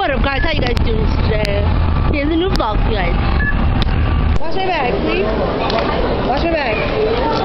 What up, guys? How you guys doing today? Here's a new vlog you guys. Wash my bag, please. Wash my bag.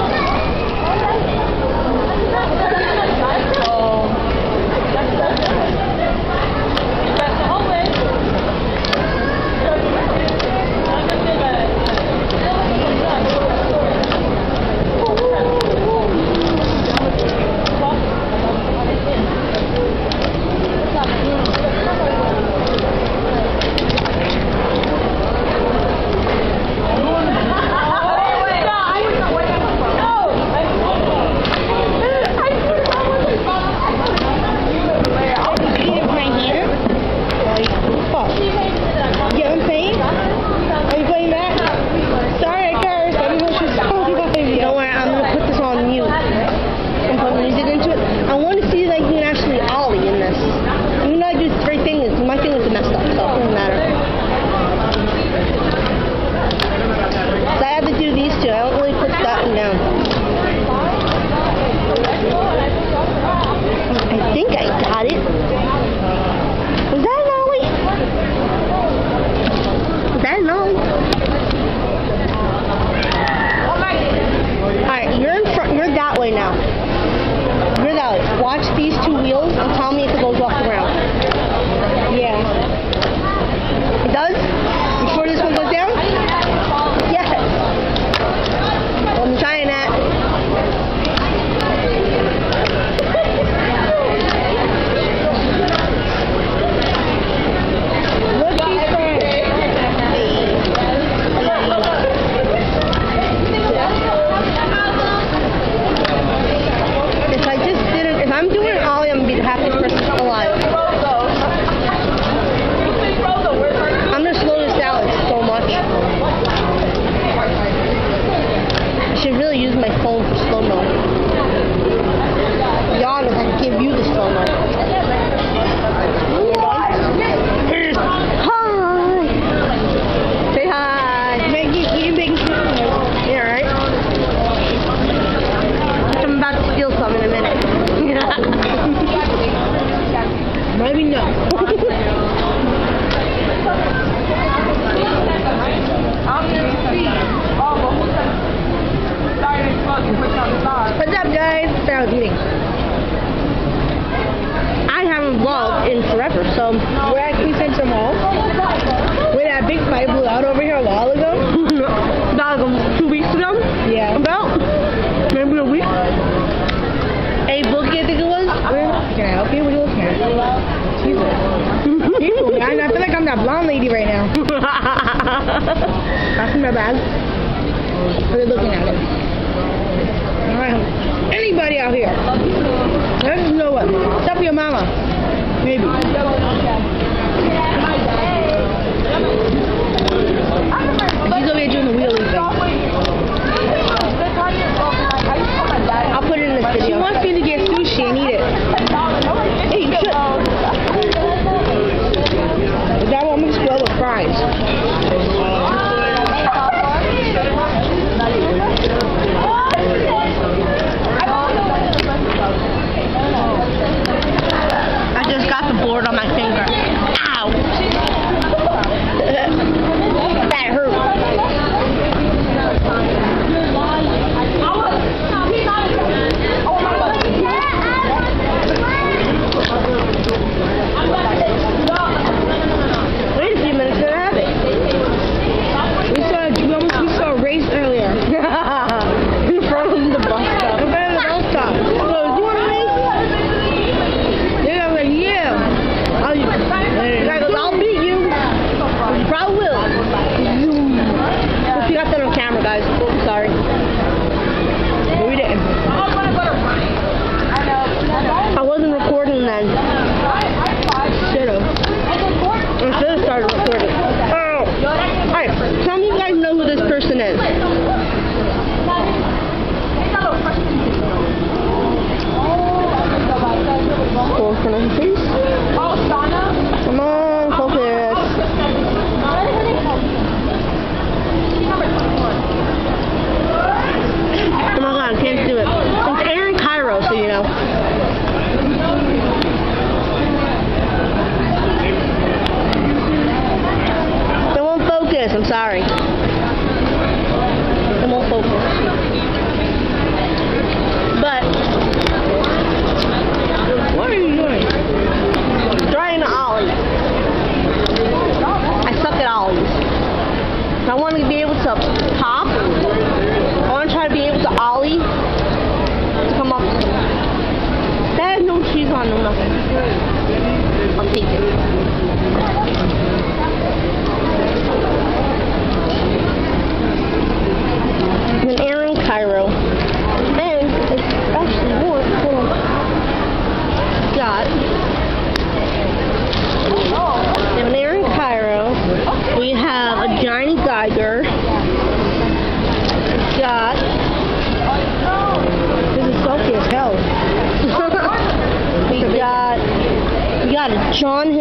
Sean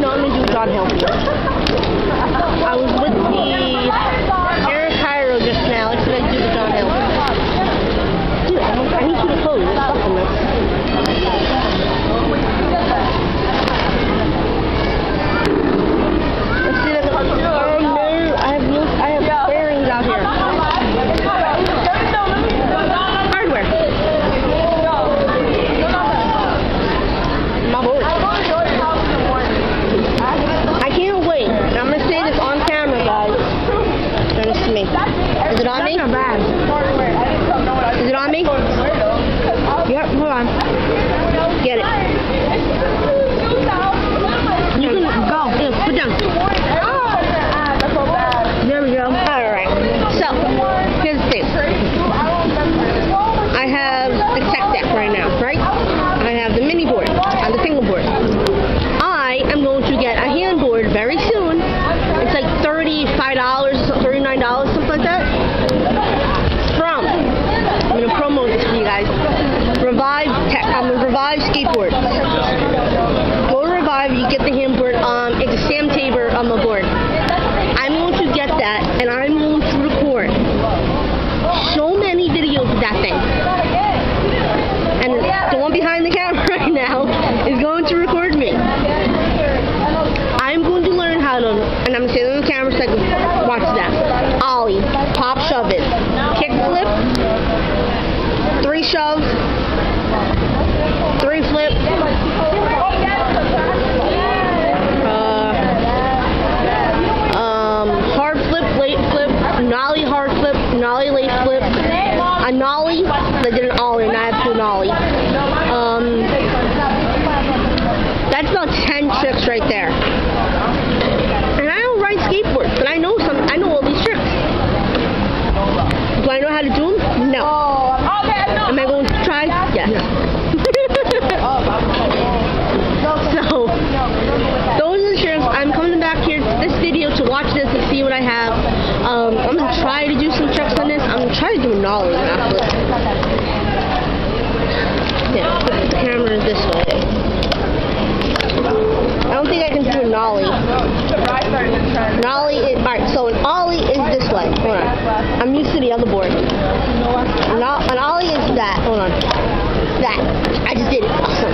non-Jews on Hill Watch that. Ollie, pop shove it. Kick flip. Three shoves. Three flip. Uh, um, hard flip, late flip, nollie hard flip, nollie late flip, a nollie, I did an ollie, and I have two nollie. Um, that's about 10 tricks right there. No. Oh, okay, no. Am I going to try? Yes. yes. so, those are the shrimp. I'm coming back here to this video to watch this and see what I have. Um, I'm going to try to do some tricks on this. I'm going to try to do an ollie. Yeah, put the camera this way. I don't think I can do an ollie. An ollie is, alright, so an ollie is like. Hold on. I'm used to the other board. An Ollie is that. Hold on. That. I just did it. Awesome.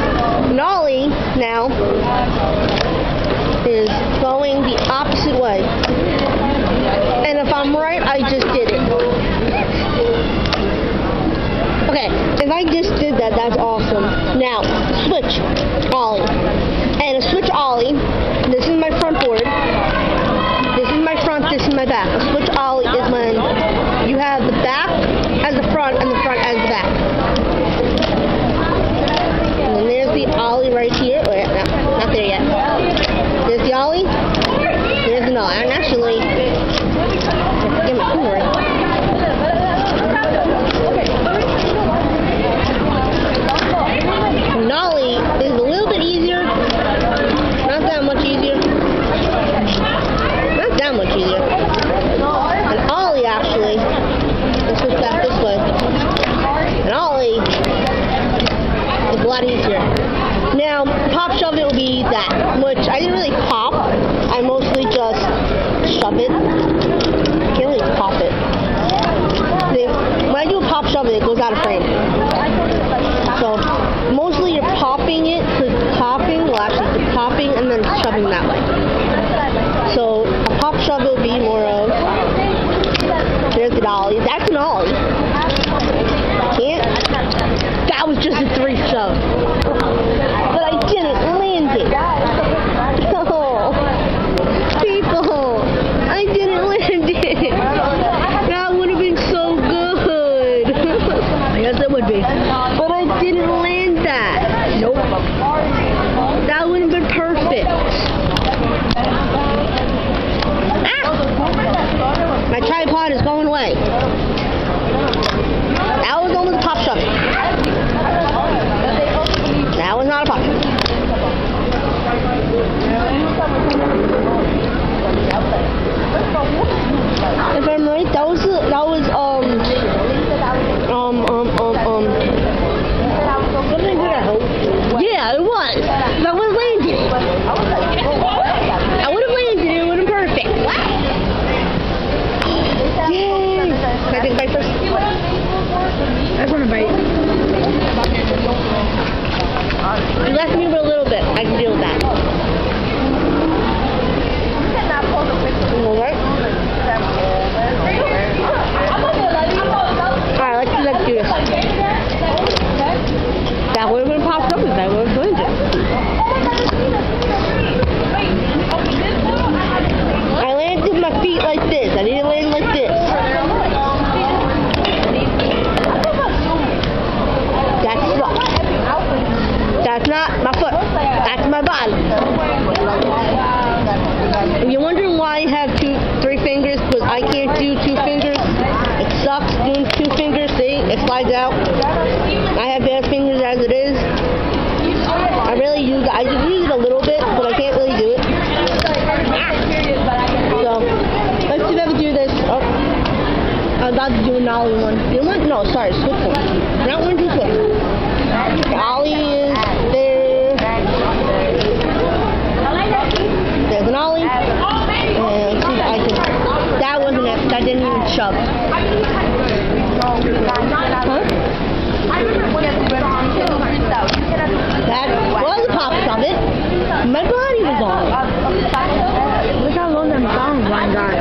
Look how long them songs line got.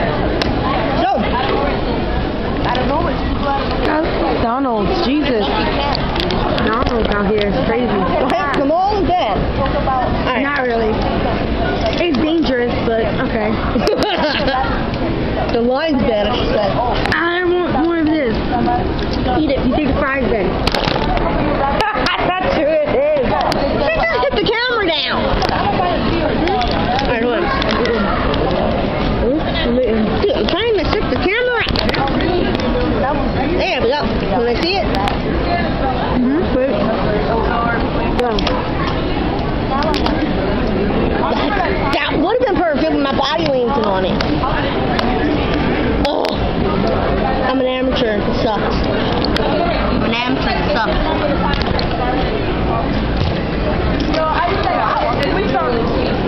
So, Donald, Jesus. Donald out here is crazy. go ahead, come on then. Alright. Not really. It's dangerous, but okay. the line's bad, I should say. I want more of this. Eat it. You take the fries then. That's who it is. You're gonna hit the camera down. I'm trying to the camera. There we go. Can I see it? That, would have been perfect my body on it. Oh, I'm an amateur. Sucks. I'm an amateur. Sucks.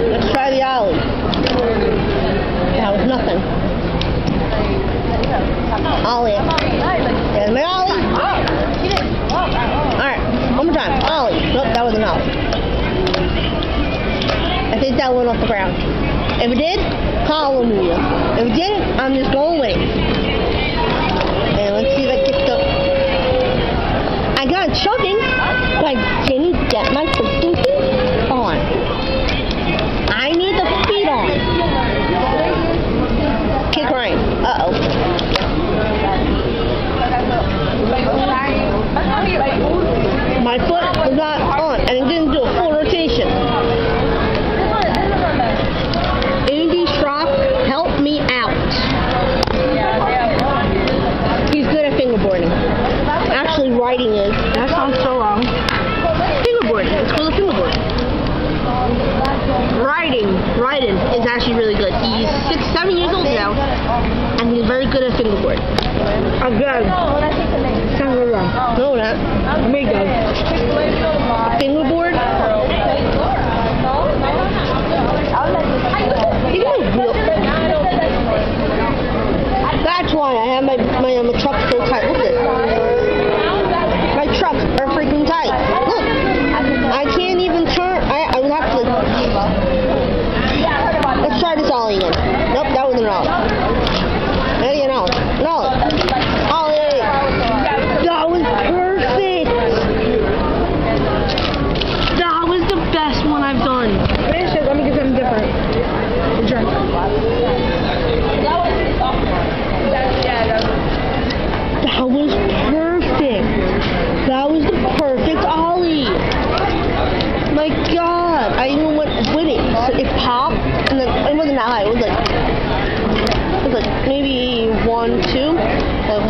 Let's try the ollie. That was nothing. Ollie. There's my ollie. Alright, one more time. Ollie. Nope, that wasn't ollie. I think that went off the ground. If it did, hallelujah. If it didn't, I'm just going with it. And let's see if I get the... I got chugging, but I didn't get my My foot was not on, and it didn't do a full rotation. Andy Schrock, help me out. He's good at fingerboarding. Actually, writing is. That sounds so wrong. Fingerboarding. It's called a fingerboard. Writing, writing is actually really good. He's six, seven years old now, and he's very good at fingerboard. No, not Amigo. Fingerboard? That's why I have my, my, my truck still tight with it.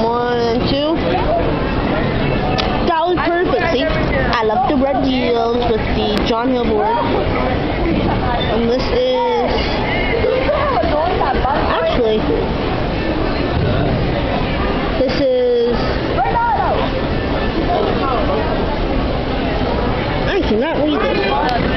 one two. That was perfect, see? I love the red wheels with the John Hill board. And this is... Actually... This is... I cannot read this.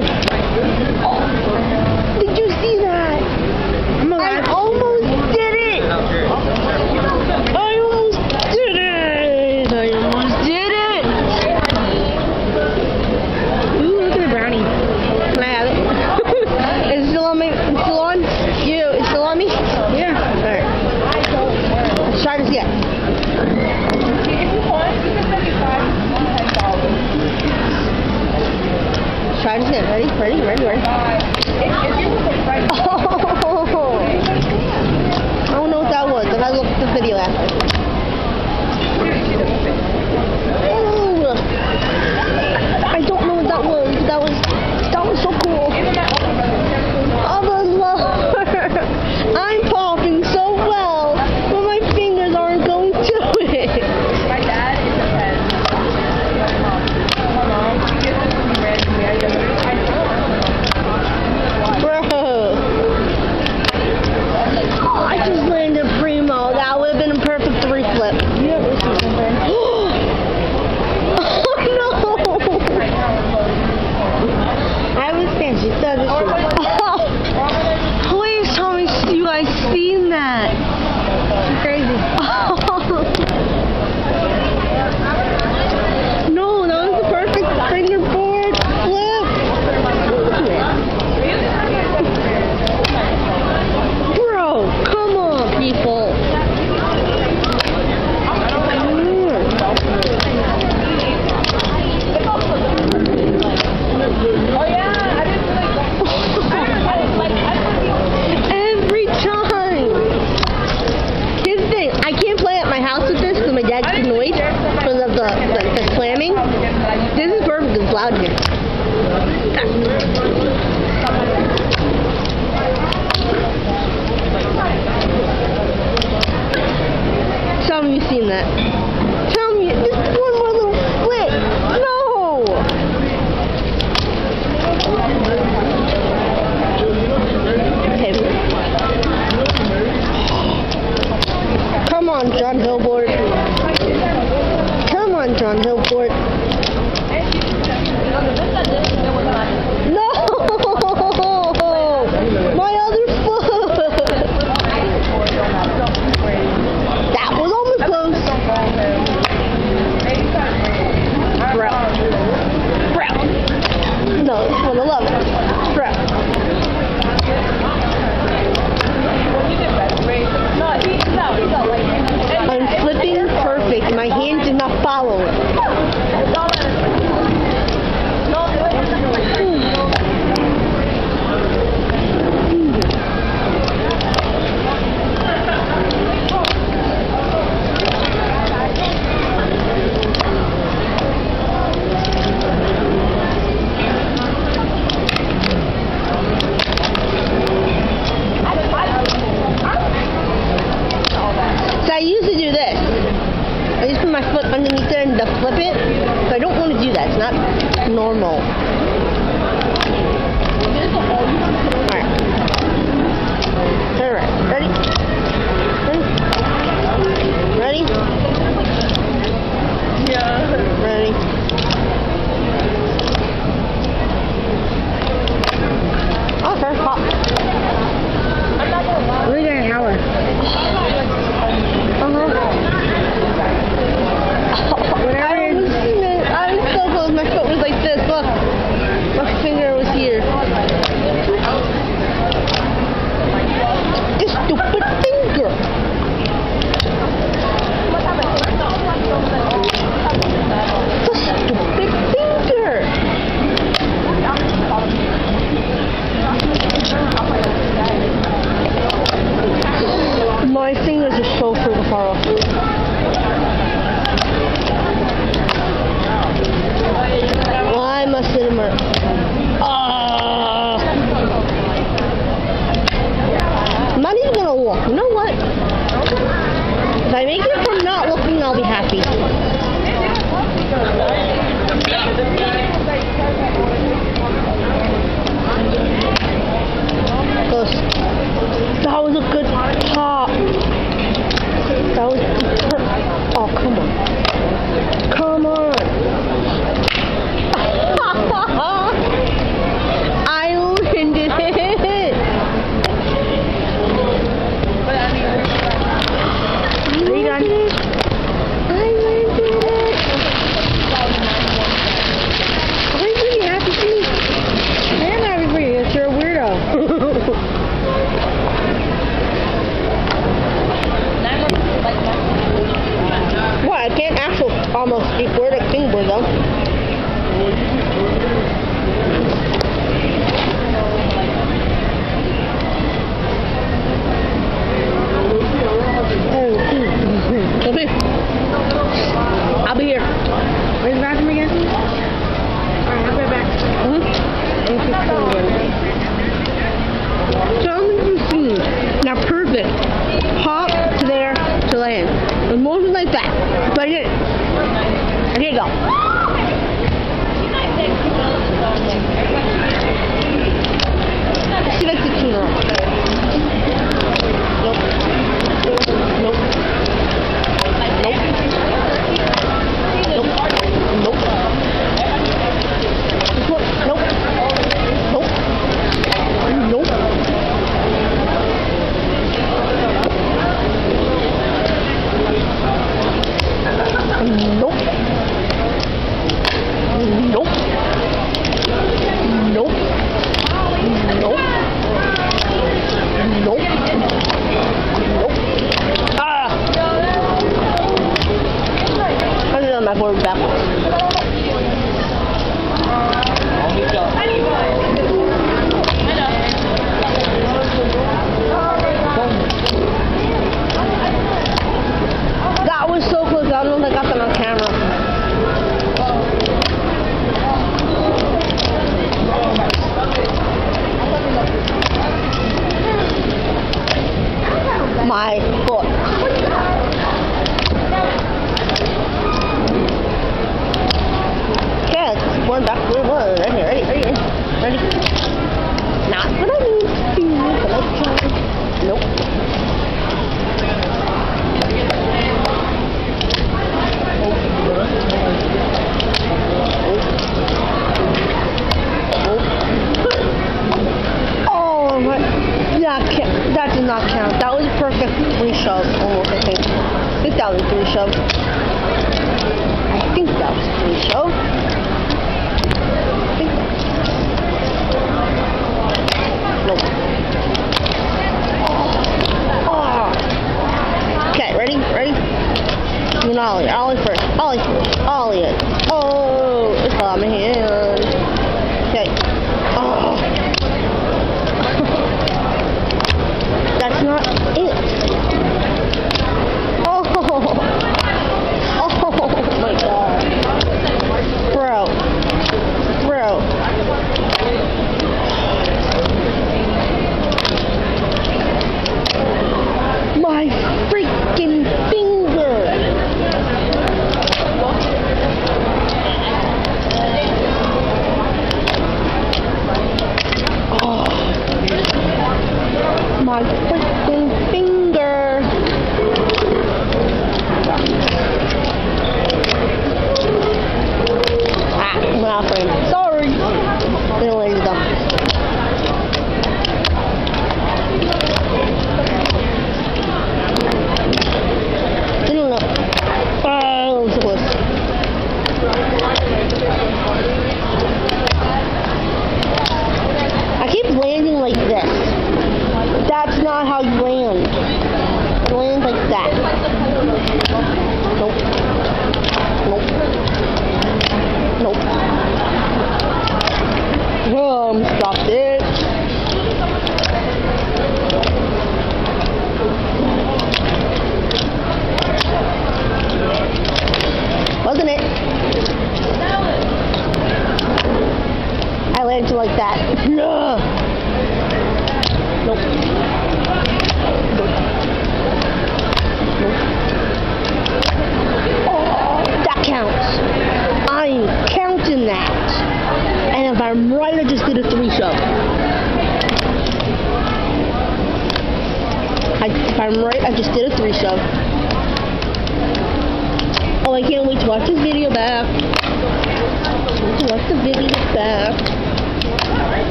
underneath there and to flip it. So I don't want to do that. It's not normal. Alright. Ready? Ready? Yeah. Ready?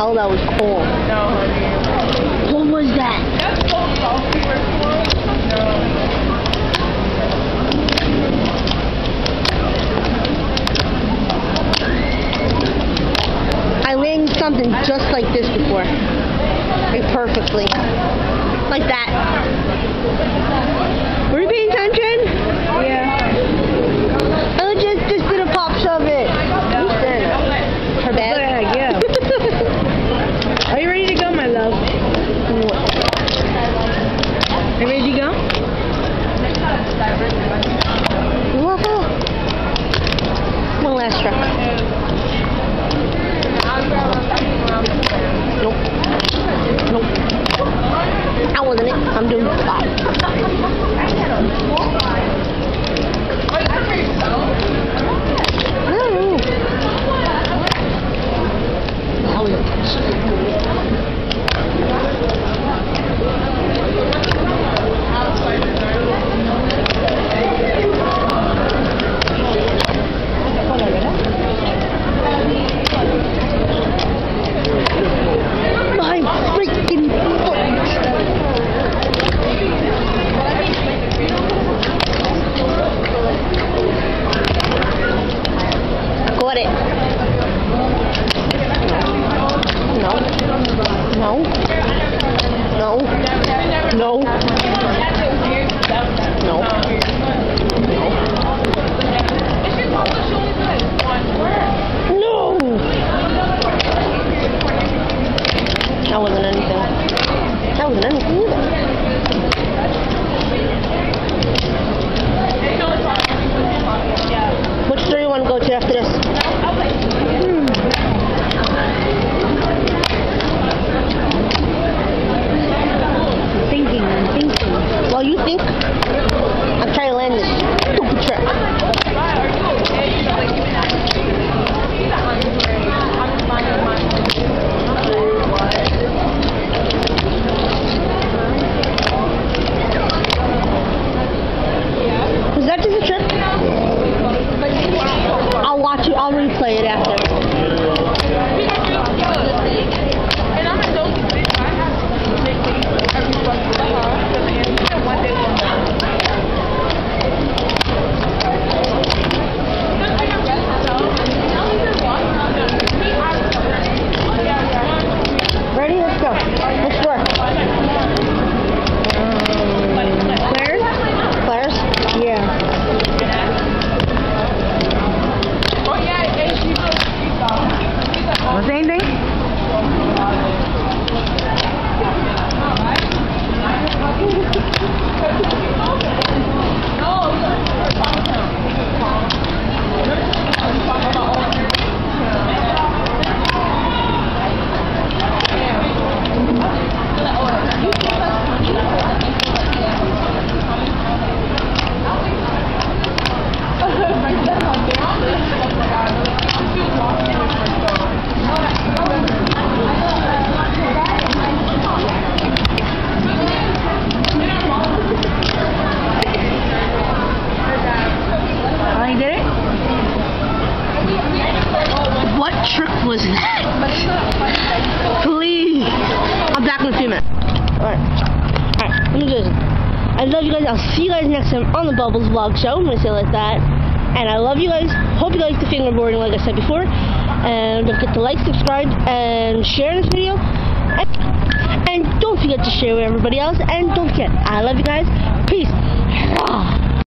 tell that was cool. No, honey. What was that? I landed something just like this before. Like perfectly. last truck. Vlog Show. I'm going to say like that. And I love you guys. Hope you guys the fingerboarding like I said before. And don't forget to like, subscribe, and share this video. And, and don't forget to share with everybody else. And don't forget, I love you guys. Peace.